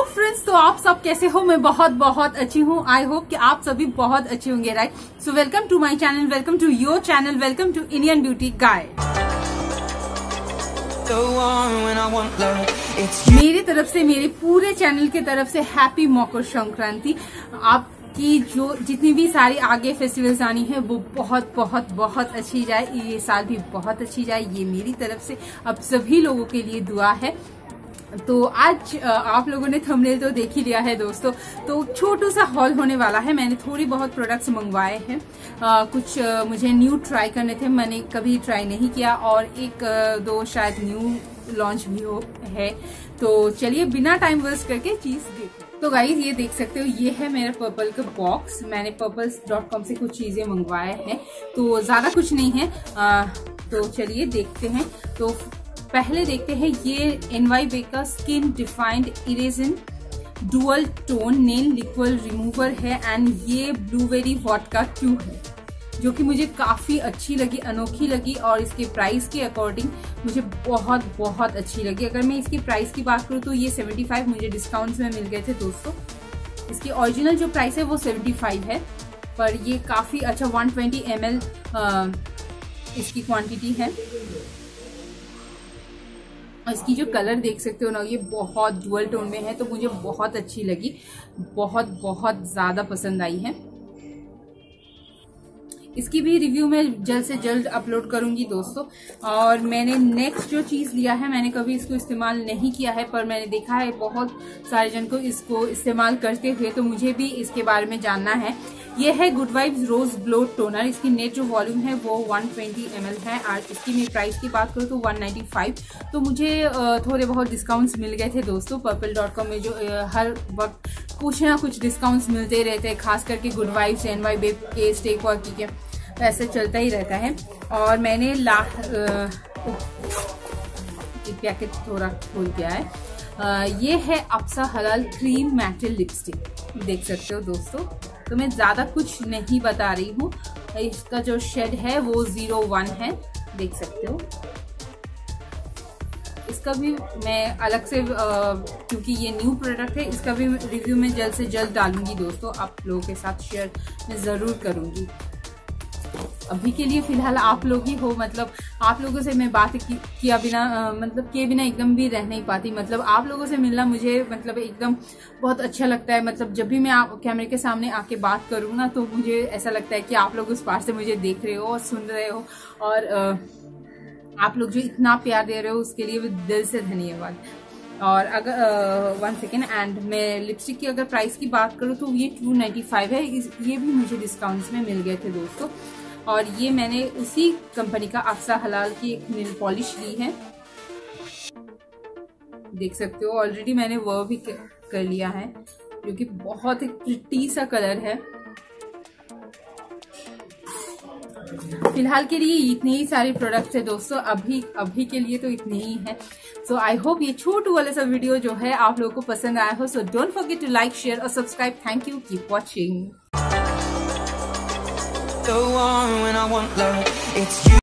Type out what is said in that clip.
Hello friends तो आप सब कैसे हो? मैं बहुत बहुत अच्छी हूँ। आई होप कि आप सभी बहुत अच्छे होंगे right so welcome to my channel welcome to your channel welcome to Indian beauty guy मेरी तरफ़ से मेरे पूरे चैनल की तरफ़ से हैप्पी मकर संक्रांति आपकी जो जितनी भी सारी आगे फेस्टिवल्स आनी है वो बहुत बहुत बहुत अच्छी जाए। ये साल भी बहुत अच्छी जाए। ये मेरी तरफ़ से अब सभी लोगों के लिए दुआ है। तो आज आप लोगों ने थंबनेल तो देख ही लिया है दोस्तों। तो छोटू सा हॉल होने वाला है। मैंने थोड़ी बहुत प्रोडक्ट्स मंगवाए हैं। कुछ मुझे न्यू ट्राई करने थे। मैंने कभी ट्राई नहीं किया और एक दो शायद न्यू लॉन्च भी हो है। तो चलिए बिना टाइम वेस्ट करके चीज़ देखो तो गाइज़ ये देख सकते हो ये है मेरा पर्पल का बॉक्स मैंने पर्पल्स डॉट कॉम से कुछ चीज़ें मंगवाए हैं। तो ज़्यादा कुछ नहीं है। आ, तो चलिए देखते हैं। तो पहले देखते हैं ये एनवाई बेका skin defined eraser dual tone nail lacquer remover है एंड ये ब्लूबेरी वॉटका क्यू है? जो कि मुझे काफ़ी अच्छी लगी, अनोखी लगी और इसके प्राइस के अकॉर्डिंग मुझे बहुत बहुत अच्छी लगी। अगर मैं इसकी प्राइस की बात करूँ तो ये 75 मुझे डिस्काउंट में मिल गए थे दोस्तों। इसकी ओरिजिनल जो प्राइस है वो 75 है, पर ये काफ़ी अच्छा 120 ट्वेंटी इसकी क्वांटिटी है। इसकी जो कलर देख सकते हो ना, ये बहुत डुअल टोन में है तो मुझे बहुत अच्छी लगी। बहुत बहुत ज़्यादा पसंद आई है। इसकी भी रिव्यू मैं जल्द से जल्द अपलोड करूँगी दोस्तों। और मैंने नेक्स्ट जो चीज़ लिया है, मैंने कभी इसको इस्तेमाल नहीं किया है, पर मैंने देखा है बहुत सारे जन को इसको इस्तेमाल करते हुए तो मुझे भी इसके बारे में जानना है। ये है good vibes rose glow toner इसकी नेट जो वॉल्यूम है, वो 120 ट्वेंटी है। और इसकी मैं प्राइस की बात करूँ तो 195 तो मुझे थोड़े बहुत डिस्काउंट्स मिल गए थे दोस्तों। पर्पल डॉट कॉम में जो हर वक्त कुछ ना कुछ डिस्काउंट्स मिलते रहते हैं खास करके good vibes N Y Bae के स्टेक वर्क के तो ऐसे चलता ही रहता है। और मैंने ला एक पैकेट थोड़ा खोल गया है। आ, ये है अपसा हलाल क्रीम मैटल लिपस्टिक देख सकते हो दोस्तों तो मैं ज़्यादा कुछ नहीं बता रही हूँ। इसका जो शेड है वो ज़ीरो वन है। देख सकते हो। इसका भी मैं अलग से क्योंकि ये न्यू प्रोडक्ट है इसका भी रिव्यू मैं जल्द से जल्द डालूँगी दोस्तों आप लोगों के साथ शेयर मैं ज़रूर करूँगी। अभी के लिए फ़िलहाल आप लोग ही हो मतलब आप लोगों से मैं बात किया बिना मतलब किए बिना एकदम भी रह नहीं पाती। मतलब आप लोगों से मिलना मुझे मतलब एकदम बहुत अच्छा लगता है। मतलब जब भी मैं आप कैमरे के सामने आके बात करूँ ना तो मुझे ऐसा लगता है कि आप लोग उस पार से मुझे देख रहे हो और सुन रहे हो। और आ, आप लोग जो इतना प्यार दे रहे हो उसके लिए दिल से धन्यवाद। और अगर वन सेकेंड एंड मैं लिपस्टिक की अगर प्राइस की बात करूँ तो ये टू नाइन्टी फाइव है। इस, ये भी मुझे डिस्काउंट्स में मिल गए थे दोस्तों। और ये मैंने उसी कंपनी का अक्सा हलाल की एक नेल पॉलिश ली है। देख सकते हो ऑलरेडी मैंने वो भी कर लिया है जो बहुत ही प्रिटी सा कलर है। फ़िलहाल के लिए इतने ही सारे प्रोडक्ट्स है दोस्तों। अभी अभी के लिए तो इतने ही है। सो आई होप ये छोटू वाले सब वीडियो जो है आप लोगों को पसंद आया हो। So don't forget to like share और subscribe thank you keep watching